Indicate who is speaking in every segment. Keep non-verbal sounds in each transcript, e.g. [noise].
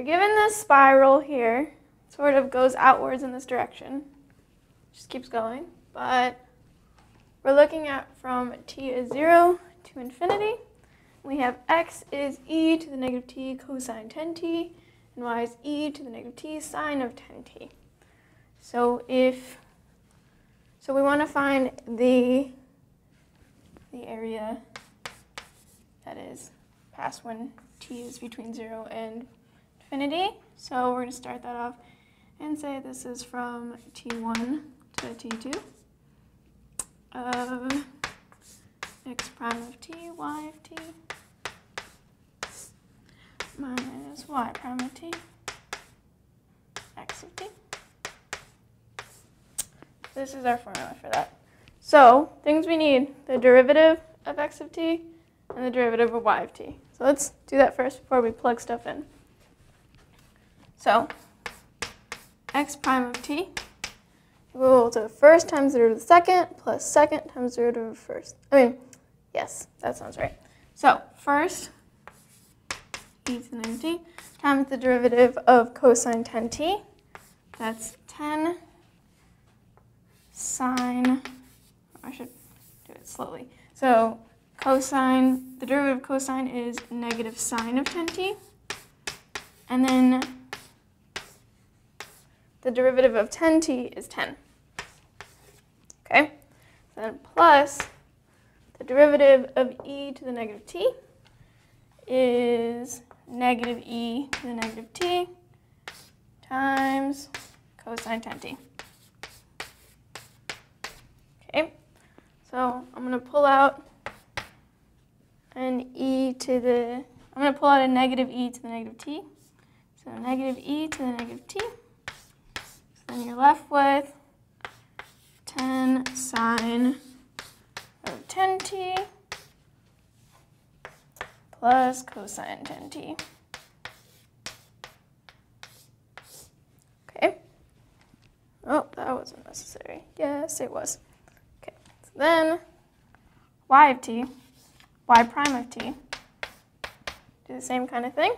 Speaker 1: you're given this spiral here, sort of goes outwards in this direction, just keeps going, but we're looking at from t is 0 to infinity. We have x is e to the negative t cosine 10t, and y is e to the negative t sine of 10t. So if, so we want to find the, the area that is past when t is between 0 and infinity. So we're going to start that off and say this is from t1 to t2 of x prime of t, y of t, minus y prime of t, x of t. This is our formula for that. So, things we need, the derivative of x of t and the derivative of y of t. So let's do that first before we plug stuff in. So, x prime of t equal to first times the derivative of the second plus second times the derivative of first. I mean, yes, that sounds right. So first, e to the negative t times the derivative of cosine 10t. That's 10 sine, oh, I should do it slowly. So cosine, the derivative of cosine is negative sine of 10t. And then the derivative of 10t is 10. Okay? Then plus the derivative of e to the negative t is negative e to the negative t times cosine 10t. Okay, so I'm going to pull out an e to the, I'm going to pull out a negative e to the negative t. So negative e to the negative t. Then you're left with 10 sine of 10t plus cosine 10t. Okay. Oh, that wasn't necessary. Yes, it was. Okay. So then y of t, y prime of t, do the same kind of thing.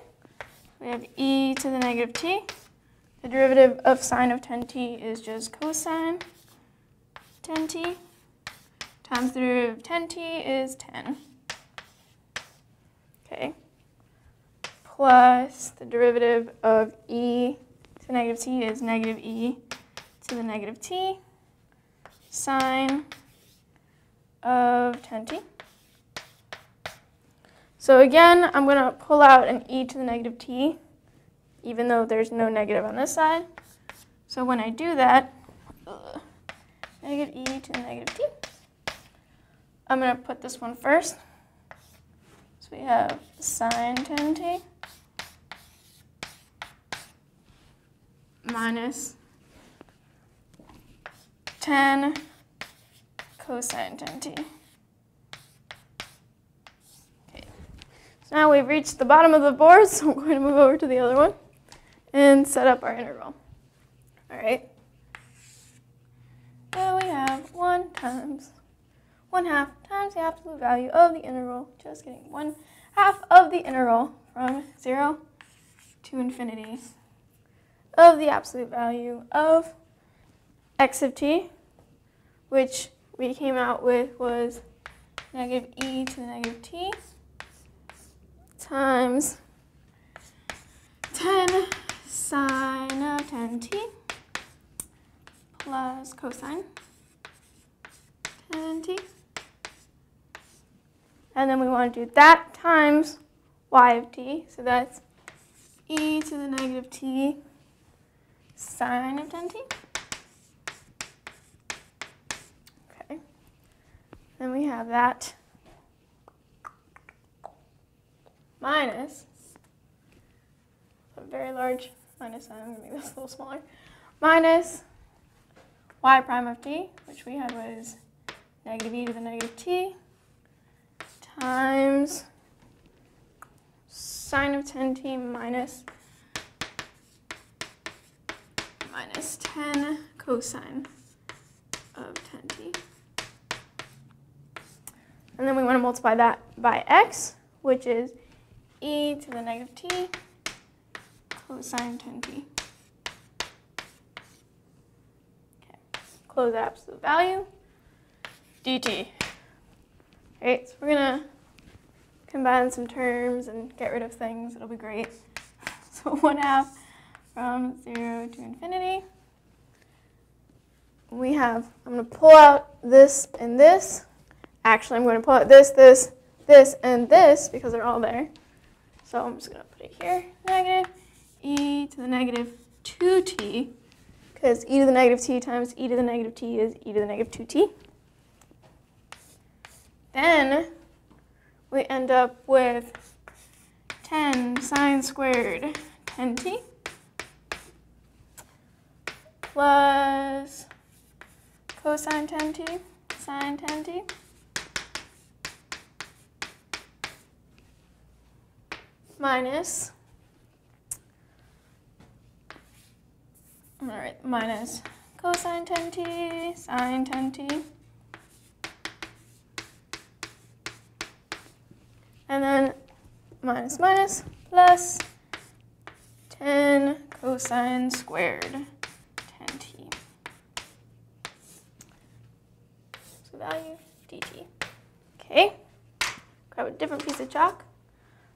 Speaker 1: We have e to the negative t. The derivative of sine of 10t is just cosine 10t times the derivative of 10t is 10. Okay. Plus the derivative of e to the negative t is negative e to the negative t sine of 10t. So again, I'm going to pull out an e to the negative t even though there's no negative on this side. So when I do that, ugh, negative e to the negative t, I'm going to put this one first. So we have sine 10t minus 10 cosine 10t. Okay. So now we've reached the bottom of the board, [laughs] so I'm going to move over to the other one and set up our interval. All right. So we have 1 times 1 half times the absolute value of the interval, just getting 1 half of the interval from 0 to infinity of the absolute value of x of t, which we came out with was negative e to the negative t times 10 sine of 10t plus cosine 10t. And then we want to do that times y of t. So that's e to the negative t sine of 10t. Okay. Then we have that minus a very large minus I'm going to make this a little smaller, minus y prime of t, which we had was negative e to the negative t, times sine of 10t minus minus 10 cosine of 10t. And then we want to multiply that by x, which is e to the negative t cosine 10t. Okay, close absolute value, dt. Right, so we're gonna combine some terms and get rid of things, it'll be great. [laughs] So one half from zero to infinity. We have, I'm gonna pull out this and this. Actually, I'm gonna pull out this, this, this, and this because they're all there. So I'm just gonna put it here, negative e to the negative 2t, because e to the negative t times e to the negative t is e to the negative 2t. Then we end up with 10 sine squared 10t plus cosine 10t sine 10t minus all right minus cosine 10t sine 10t and then minus minus plus 10 cosine squared 10t. So value dt. Okay, grab a different piece of chalk.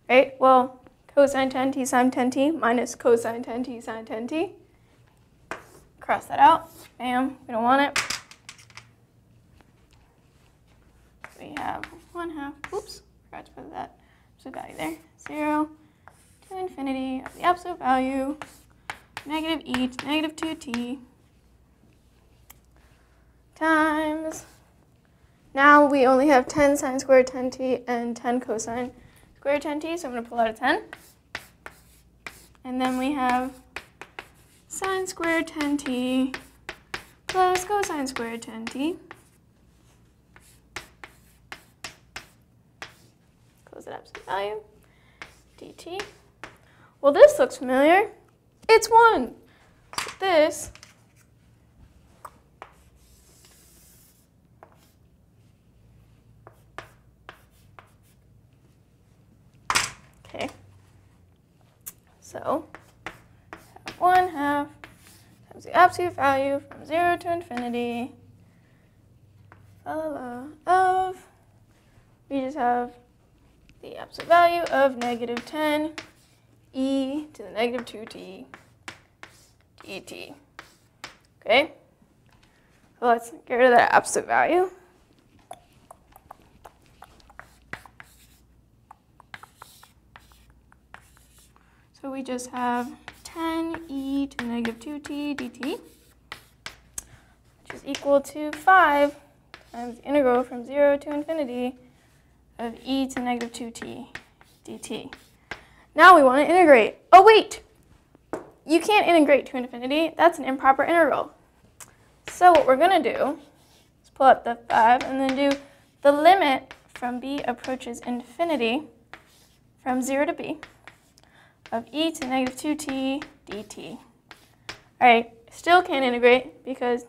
Speaker 1: Right, well, cosine 10t sine 10t minus cosine 10t sine 10t. Cross that out. Bam, we don't want it. We have 1 half, oops, forgot to put that absolute value there. 0 to infinity of the absolute value, negative e to negative 2t times, now we only have 10 sine squared 10t and 10 cosine squared 10t, so I'm going to pull out a 10. And then we have sine squared 10t plus cosine squared 10t. Close it absolute value, dt. Well, this looks familiar. It's 1. So this Okay. So, 1 half times the absolute value from 0 to infinity of, we just have the absolute value of negative 10 e to the negative 2t dt. Okay? So let's get rid of that absolute value. So we just have 10e to the negative 2t dt, which is equal to 5 times the integral from 0 to infinity of e to negative 2t dt. Now we want to integrate. Oh, wait! You can't integrate to infinity. That's an improper integral. So what we're going to do is pull out the 5 and then do the limit from b approaches infinity from 0 to b of e to the negative 2t dt. All right, still can't integrate because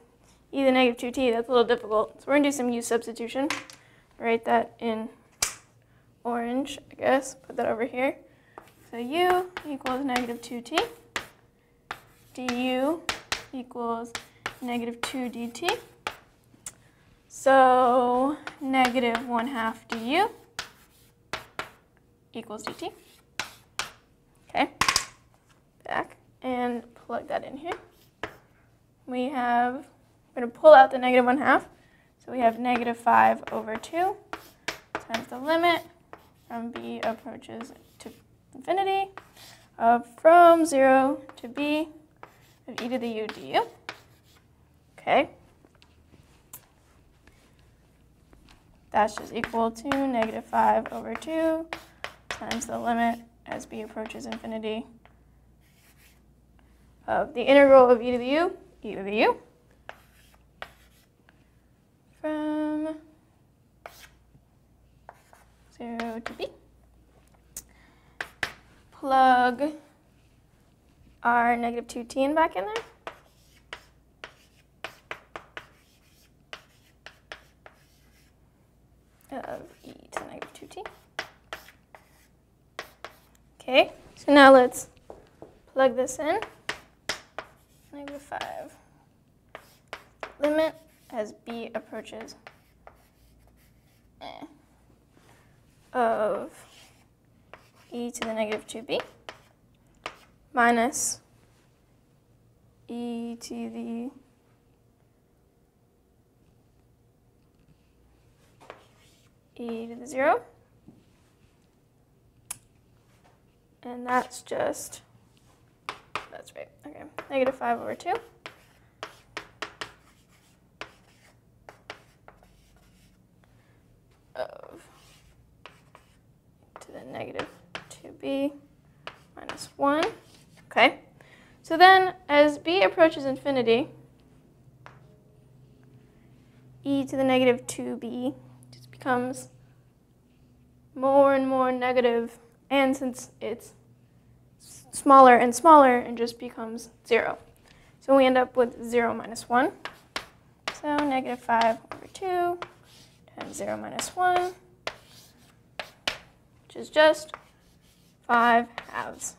Speaker 1: e to the negative 2t, that's a little difficult. So we're going to do some u substitution. Write that in orange, I guess. Put that over here. So u equals negative 2t. du equals negative 2 dt. So negative 1 half du equals dt. Back and plug that in here. We have, we're going to pull out the negative 1 half. So we have negative 5 over 2 times the limit from b approaches to infinity of from 0 to b of e to the u du. Okay. That's just equal to negative 5 over 2 times the limit as b approaches infinity of the integral of e to the u, e to the u, from 0 to b. Plug our negative 2t in back in there. of e to the negative 2t. Okay, so now let's plug this in. Negative 5. Limit as b approaches eh, of e to the negative 2b minus e to the e to the 0. And that's just, that's right, okay, negative 5 over 2. of to the negative 2b minus 1. Okay, so then as b approaches infinity, e to the negative 2b just becomes more and more negative, and since it's smaller and smaller, and just becomes 0. So we end up with 0 minus 1. So negative 5 over 2 times 0 minus 1, which is just 5 halves.